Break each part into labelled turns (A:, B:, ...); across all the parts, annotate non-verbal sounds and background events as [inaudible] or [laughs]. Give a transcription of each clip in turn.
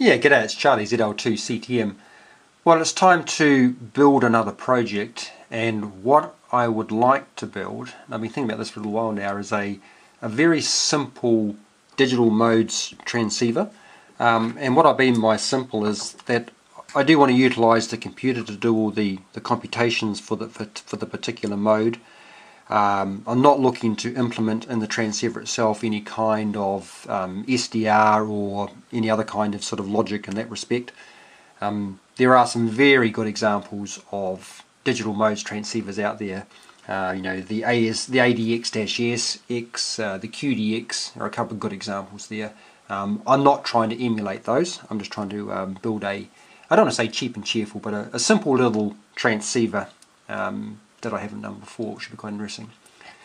A: Yeah, g'day, it's Charlie ZL2CTM. Well, it's time to build another project and what I would like to build, I've been thinking about this for a little while now, is a, a very simple digital modes transceiver. Um, and what I mean by simple is that I do want to utilize the computer to do all the, the computations for the, for, for the particular mode. Um, I'm not looking to implement in the transceiver itself any kind of um, SDR or any other kind of sort of logic in that respect. Um, there are some very good examples of digital modes transceivers out there. Uh, you know the AS, the ADX-SX, uh, the QDX are a couple of good examples there. Um, I'm not trying to emulate those. I'm just trying to um, build a, I don't want to say cheap and cheerful, but a, a simple little transceiver um, that I haven't done before, which should be quite interesting.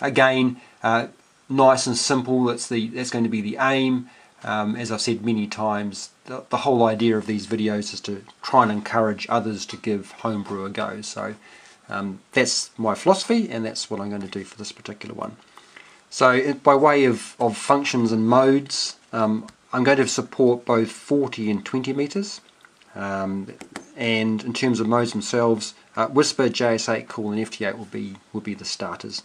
A: Again, uh, nice and simple. That's the that's going to be the aim. Um, as I've said many times, the, the, whole idea of these videos is to try and encourage others to give homebrew a go. So um, that's my philosophy, and that's what I'm going to do for this particular one. So by way of, of functions and modes, um, I'm going to support both 40 and 20 meters. Um, and in terms of modes themselves, uh, WSPR, JS8Call and FT8 will be, will be the starters.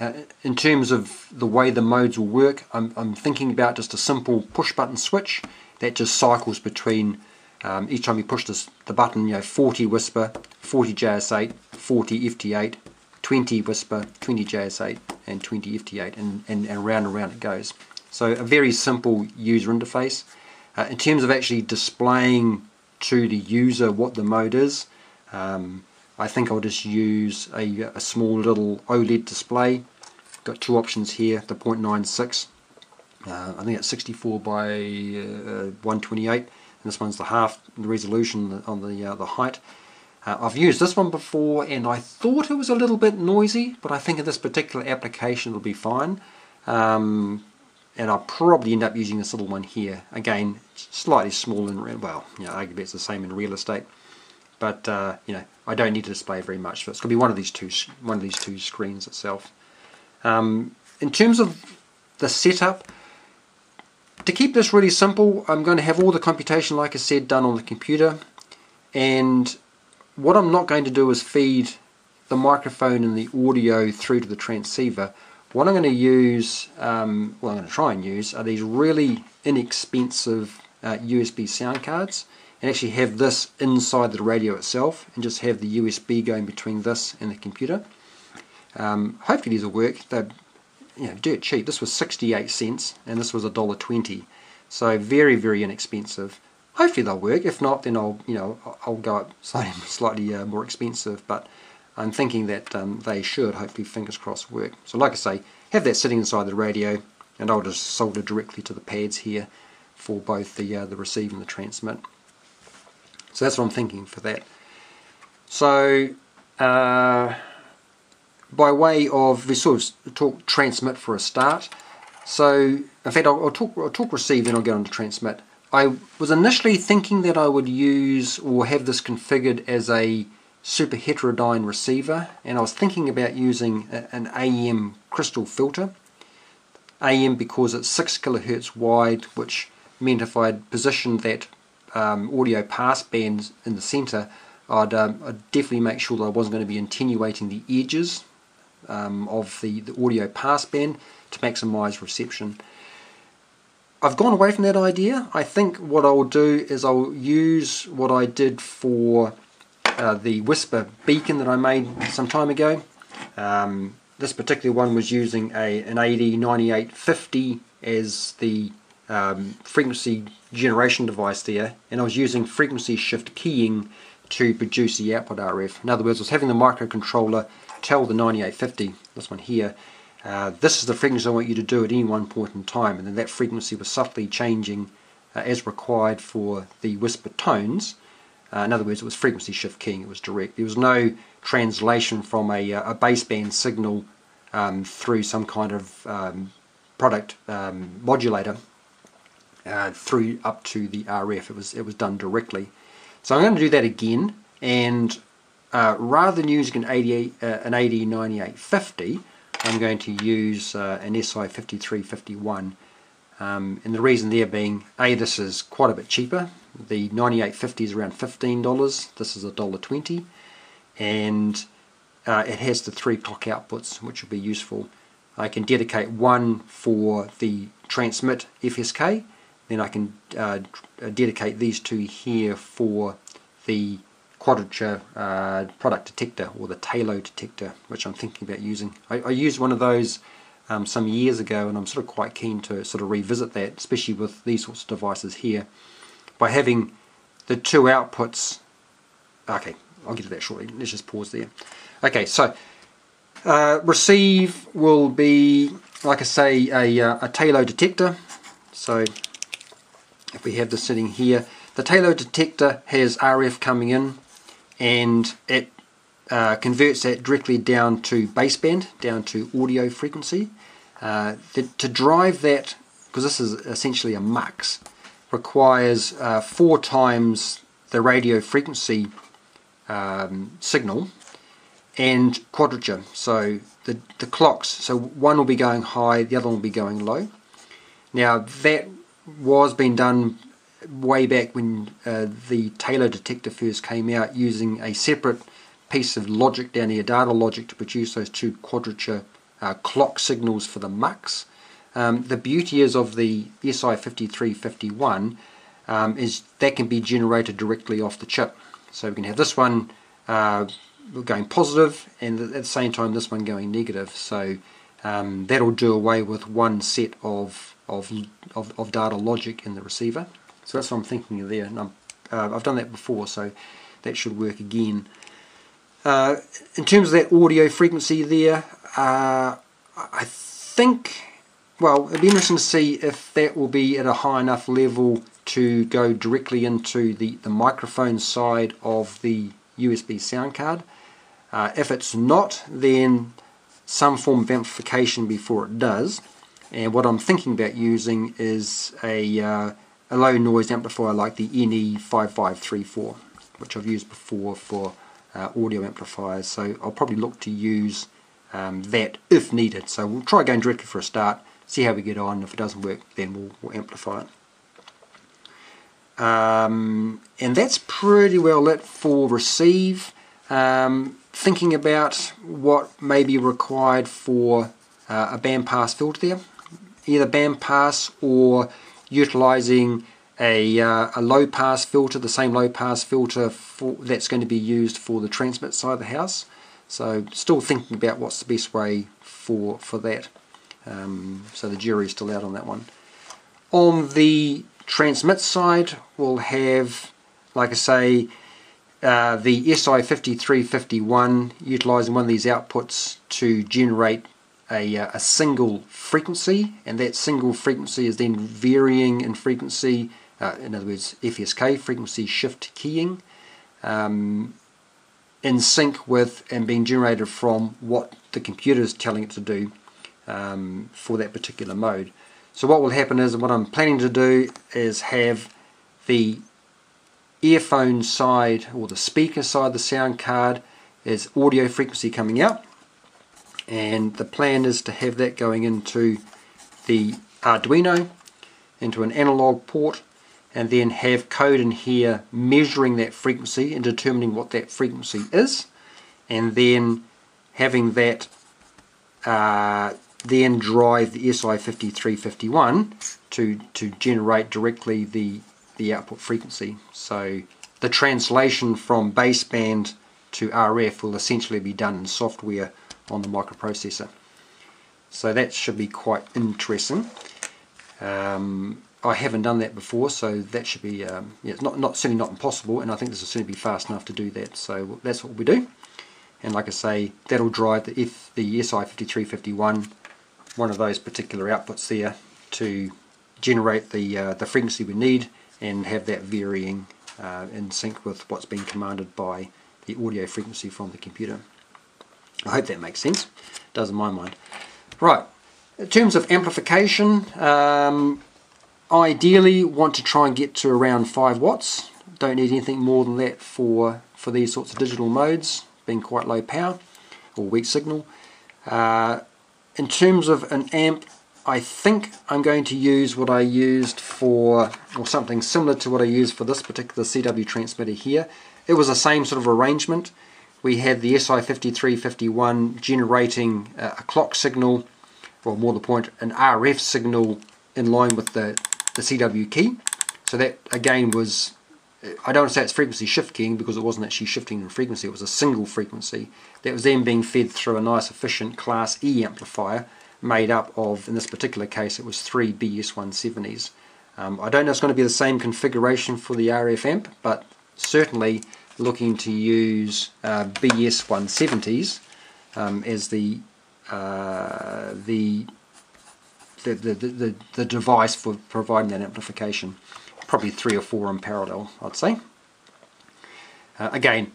A: Uh, in terms of the way the modes will work, I'm, I'm, thinking about just a simple push button switch that just cycles between um, each time you push this, the button, you know, 40 WSPR, 40 JS8, 40 FT8, 20 WSPR, 20 JS8 and 20 FT8 and, and, and around and around it goes. So a very simple user interface. Uh, in terms of actually displaying to the user what the mode is. Um, I think I'll just use a, a, small little OLED display. Got two options here, the 0.96. Uh, I think it's 64 by uh, 128 and this one's the half the resolution on the, uh, the height. Uh, I've used this one before and I thought it was a little bit noisy but I think in this particular application it'll be fine. Um, and I'll probably end up using this little one here. Again, slightly small and well, you know, arguably it's the same in real estate, but uh, you know, I don't need to display very much, so it's going to be one of these two, one of these two screens itself. Um, in terms of the setup, to keep this really simple, I'm going to have all the computation, like I said, done on the computer, and what I'm not going to do is feed the microphone and the audio through to the transceiver. What I'm going to use, um, well I'm going to try and use, are these really inexpensive uh, USB sound cards and actually have this inside the radio itself and just have the USB going between this and the computer. Um, hopefully these will work. They're you know, dirt cheap. This was 68 cents and this was $1.20. So very, very inexpensive. Hopefully they'll work. If not, then I'll, you know, I'll go up [laughs] slightly, slightly uh, more expensive. But I'm thinking that um, they should, hopefully, fingers crossed, work. So like I say, have that sitting inside the radio, and I'll just solder directly to the pads here for both the, uh, the receive and the transmit. So that's what I'm thinking for that. So, uh, by way of, we sort of talk transmit for a start. So, in fact, I'll, I'll talk, I'll talk receive, then I'll get on to transmit. I was initially thinking that I would use or have this configured as a super heterodyne receiver and I was thinking about using a, an AM crystal filter. AM because it's 6 kilohertz wide which meant if I had positioned that um, audio pass band in the center I'd, um, I'd, definitely make sure that I wasn't going to be attenuating the edges um, of the, the audio pass band to maximize reception. I've gone away from that idea. I think what I'll do is I'll use what I did for uh, the WSPR beacon that I made some time ago. Um, this particular one was using a, an AD9850 as the um, frequency generation device there and I was using frequency shift keying to produce the output RF. In other words, I was having the microcontroller tell the 9850, this one here, uh, this is the frequency I want you to do at any one point in time and then that frequency was subtly changing uh, as required for the WSPR tones uh, in other words, it was frequency shift keying, it was direct. There was no translation from a, uh, a baseband signal um, through some kind of um, product um, modulator uh, through up to the RF. It was, it was done directly. So I'm going to do that again, and uh, rather than using an, 88, uh, an AD9850, I'm going to use uh, an SI5351. Um, and the reason there being, A, this is quite a bit cheaper The 9850 is around $15. This is $1.20. And uh, it has the three clock outputs, which will be useful. I can dedicate one for the transmit FSK, then I can uh, dedicate these two here for the quadrature uh, product detector or the Tayloe detector, which I'm thinking about using. I, I used one of those um, some years ago, and I'm sort of quite keen to sort of revisit that, especially with these sorts of devices here, by having the two outputs. Okay, I'll get to that shortly. Let's just pause there. Okay, so uh, receive will be, like I say, a, uh, a Tayloe detector. So if we have this sitting here, the Tayloe detector has RF coming in and it uh, converts that directly down to baseband, down to audio frequency. Uh, the, to drive that, because this is essentially a mux, requires uh, four times the radio frequency um, signal and quadrature. So the, the clocks, so one will be going high, the other one will be going low. Now that was being done way back when uh, the Tayloe detector first came out using a separate piece of logic down here, data logic, to produce those two quadrature uh, clock signals for the mux. Um, the beauty is of the SI5351 um, is that can be generated directly off the chip. So we can have this one uh, going positive and at the same time this one going negative. So um, that'll do away with one set of, of, of, of data logic in the receiver. So that's what I'm thinking of there. And uh, I've done that before, so that should work again. Uh, in terms of that audio frequency there, uh, I think, well, it'd be interesting to see if that will be at a high enough level to go directly into the, the microphone side of the USB sound card. Uh, if it's not, then some form of amplification before it does. And what I'm thinking about using is a uh, a low noise amplifier like the NE5534 which I've used before for uh, audio amplifiers. So I'll probably look to use um, that if needed. So we'll try going directly for a start see how we get on. If it doesn't work then we'll, we'll amplify it. Um, and that's pretty well it for receive. Um, thinking about what may be required for uh, a bandpass filter there either bandpass or utilizing a, uh, a low pass filter, the same low pass filter for, that's going to be used for the transmit side of the house. So still thinking about what's the best way for, for that. Um, so the jury is still out on that one. On the transmit side, we'll have, like I say, uh, the SI5351 utilizing one of these outputs to generate a, uh, a single frequency and that single frequency is then varying in frequency uh, in other words FSK frequency shift keying um, in sync with and being generated from what the computer is telling it to do um, for that particular mode. So what will happen is what I'm planning to do is have the earphone side or the speaker side the sound card is audio frequency coming out and the plan is to have that going into the Arduino into an analog port and then have code in here measuring that frequency and determining what that frequency is and then having that uh, then drive the SI5351 to, to generate directly the, the output frequency. So the translation from baseband to RF will essentially be done in software on the microprocessor. So that should be quite interesting. Um, I haven't done that before, so that should be um, yeah, it's not not certainly not impossible, and I think this will certainly be fast enough to do that. So that's what we do. And like I say, that'll drive the if the SI5351, one of those particular outputs there, to generate the uh, the frequency we need and have that varying uh, in sync with what's being commanded by the audio frequency from the computer. I hope that makes sense. It does in my mind. Right, in terms of amplification, um, ideally want to try and get to around 5 watts. Don't need anything more than that for, for these sorts of digital modes, being quite low power or weak signal. Uh, in terms of an amp, I think I'm going to use what I used for, or something similar to what I used for this particular CW transmitter here. It was the same sort of arrangement. We had the SI5351 generating a clock signal, or more the point, an RF signal in line with the, the CW key. So that again was, I don't want to say it's frequency shift keying because it wasn't actually shifting in frequency, it was a single frequency that was then being fed through a nice efficient class E amplifier made up of, in this particular case, it was three BS170s. Um, I don't know if it's going to be the same configuration for the RF amp, but certainly looking to use uh, BS170s um, as the, uh, the, the, the, the, the device for providing that amplification. Probably three or four in parallel, I'd say. Uh, again,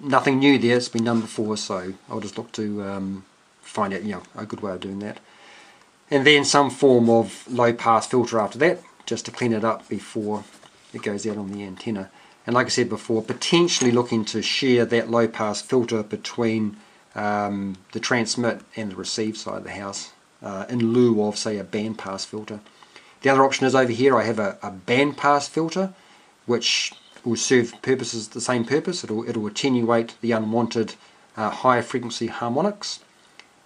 A: nothing new there, it's been done before, so I'll just look to um, find out you know a good way of doing that and then some form of low pass filter after that just to clean it up before it goes out on the antenna and like I said before potentially looking to share that low pass filter between um, the transmit and the receive side of the house uh, in lieu of say a band pass filter the other option is over here I have a, a band pass filter which will serve purposes the same purpose it'll, it'll attenuate the unwanted uh, higher frequency harmonics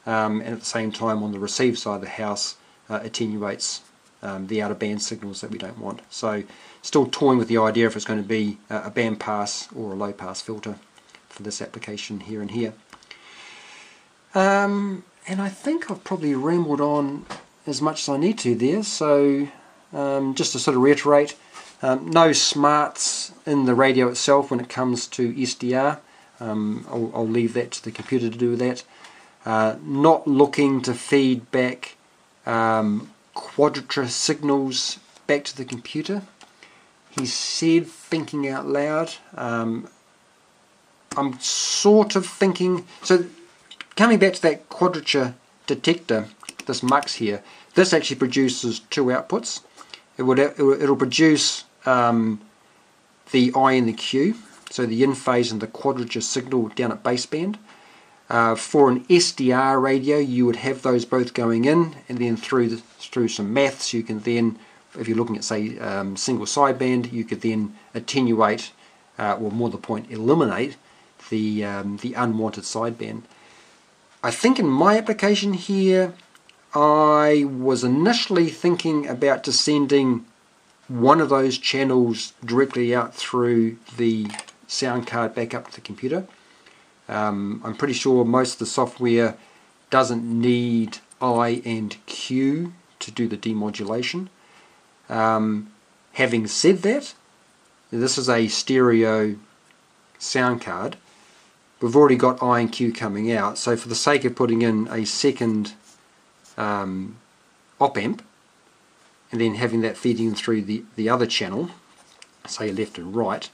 A: um, and at the same time on the receive side of the house uh, attenuates um, the out of band signals that we don't want. So still toying with the idea if it's going to be a band pass or a low pass filter for this application here and here. Um, and I think I've probably rambled on as much as I need to there, so um, just to sort of reiterate, um, no smarts in the radio itself when it comes to SDR. Um, I'll, I'll, leave that to the computer to do that. Uh, not looking to feed back um, quadrature signals back to the computer. He said, thinking out loud, um, I'm sort of thinking, so coming back to that quadrature detector, this MUX here, this actually produces two outputs. It would, it'll produce um, the I and the Q, so the in phase and the quadrature signal down at baseband. Uh, for an SDR radio you would have those both going in and then through the, through some maths you can then if you're looking at say um, single sideband you could then attenuate uh, or more the point eliminate the, um, the unwanted sideband. I think in my application here I was initially thinking about descending one of those channels directly out through the sound card back up to the computer um, I'm pretty sure most of the software doesn't need I and Q to do the demodulation. Um, having said that, this is a stereo sound card. We've already got I and Q coming out, so for the sake of putting in a second um, op amp and then having that feeding through the, the other channel, say left and right,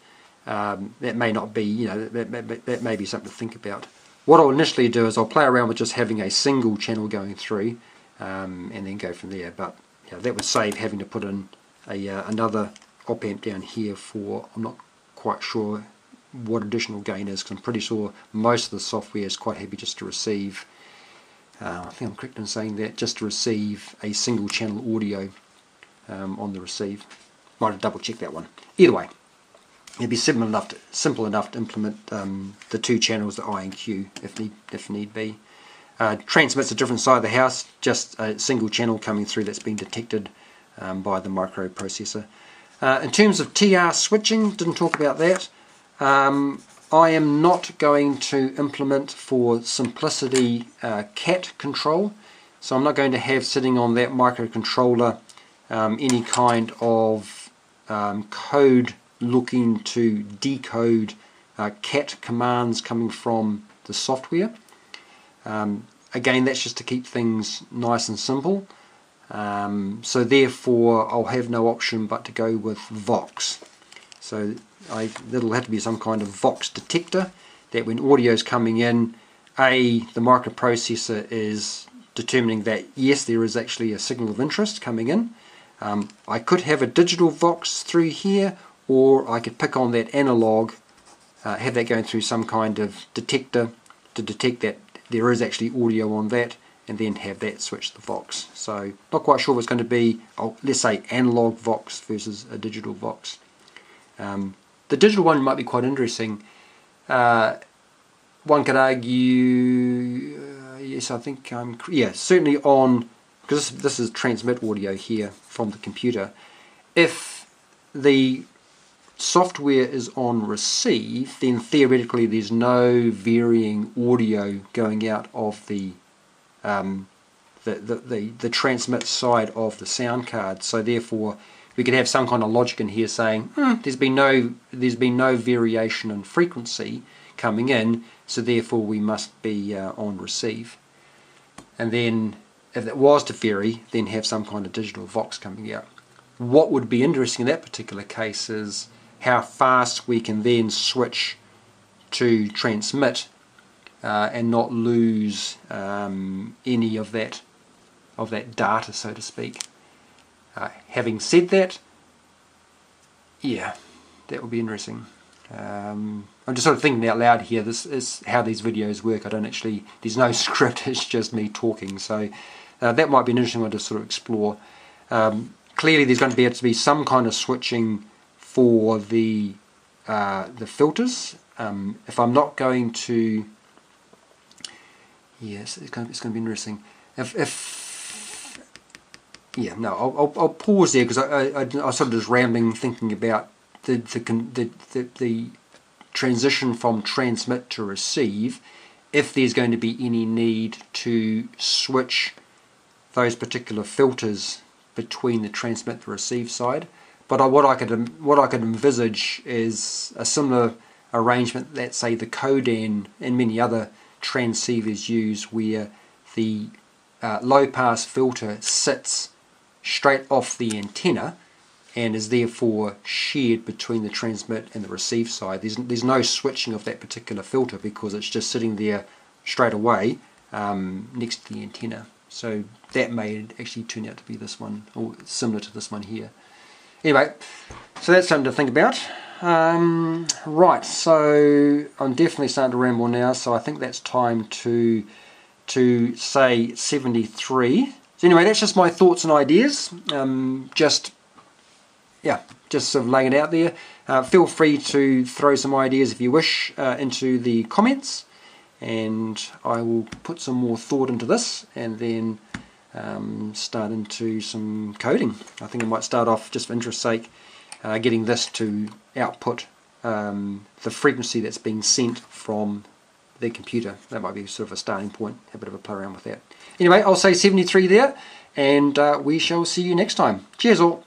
A: um, that may not be, you know, that, that, that, may be something to think about. What I'll initially do is I'll play around with just having a single channel going through um, and then go from there. But know, that would save having to put in a, uh, another op amp down here for, I'm not quite sure what additional gain is because I'm pretty sure most of the software is quite happy just to receive, uh, I think I'm correct in saying that, just to receive a single channel audio um, on the receive. Might have double checked that one. Either way, it'd be simple enough to, simple enough to implement um, the two channels, the I and Q, if need, if need be. Uh, transmits a different side of the house, just a single channel coming through that's been detected um, by the microprocessor. Uh, in terms of TR switching, didn't talk about that. Um, I am not going to implement for simplicity uh, CAT control, so I'm not going to have sitting on that microcontroller um, any kind of um, code looking to decode uh, CAT commands coming from the software. Um, again, that's just to keep things nice and simple. Um, so therefore, I'll have no option but to go with Vox. So I, that'll have to be some kind of Vox detector that when audio is coming in, A, the microprocessor is determining that yes, there is actually a signal of interest coming in. Um, I could have a digital Vox through here, or I could pick on that analog, uh, have that going through some kind of detector to detect that there is actually audio on that, and then have that switch the Vox. So not quite sure what's going to be, oh, let's say analog Vox versus a digital Vox. Um, the digital one might be quite interesting. Uh, one could argue, uh, yes, I think I'm, yeah, certainly on, because this, this is transmit audio here from the computer. If the software is on receive, then theoretically there's no varying audio going out of the um, the, the, the, the, transmit side of the sound card. So therefore, we could have some kind of logic in here saying hmm, there's been no there's been no variation in frequency coming in, so therefore we must be uh, on receive. And then if it was to vary, then have some kind of digital vox coming out. What would be interesting in that particular case is how fast we can then switch to transmit uh, and not lose um, any of that of that data, so to speak. Uh, having said that, yeah, that would be interesting. Um, I'm just sort of thinking out loud here. This is how these videos work. I don't actually. There's no [laughs] script. It's just me talking. So uh, that might be an interesting one to sort of explore. Um, clearly, there's going to be to be some kind of switching for the uh, the filters. Um, if I'm not going to Yes, it's going to, it's going to be interesting. If, if yeah, no, I'll, I'll, I'll pause there because I, I, I, sort of just rambling thinking about the the, the the, the transition from transmit to receive. If there's going to be any need to switch those particular filters between the transmit to receive side, but I, what I could what I could envisage is a similar arrangement that say the Codan and many other transceivers use where the uh, low pass filter sits straight off the antenna and is therefore shared between the transmit and the receive side. There's, there's no switching of that particular filter because it's just sitting there straight away um, next to the antenna. So that may actually turn out to be this one, or similar to this one here. Anyway, so that's something to think about. Um, right, so I'm definitely starting to ramble now, so I think that's time to to say 73. So anyway, that's just my thoughts and ideas. Um, just, yeah, just sort of laying it out there. Uh, feel free to throw some ideas if you wish uh, into the comments, and I will put some more thought into this, and then um, start into some coding. I think I might start off, just for interest sake, uh, getting this to output um, the frequency that's being sent from the computer. That might be sort of a starting point, a bit of a play around with that. Anyway, I'll say 73 there, and uh, we shall see you next time. Cheers all!